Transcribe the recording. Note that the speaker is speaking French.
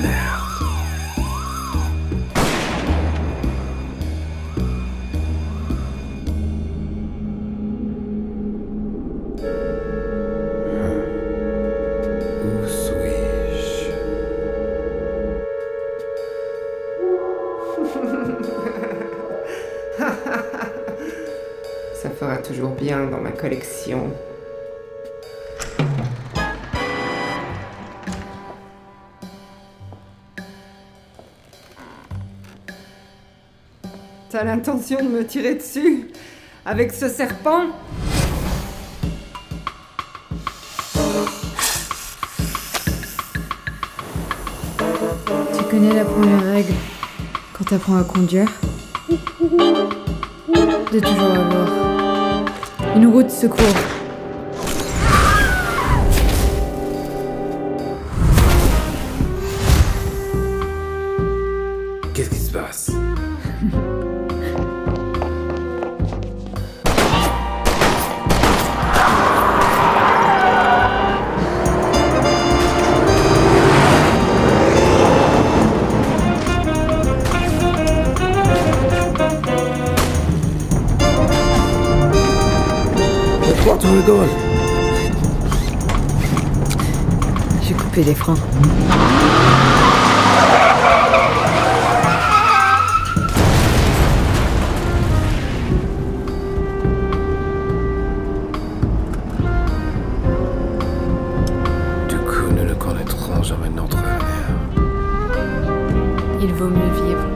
Ça fera toujours bien dans ma collection. T'as l'intention de me tirer dessus Avec ce serpent? Tu connais la première règle quand t'apprends à conduire? De toujours avoir une roue de secours. Tu rigoles J'ai coupé les freins. Du coup, nous ne connaîtrons jamais notre avenir. Il vaut mieux vivre